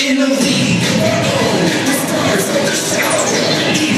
in the league. The stars of the show.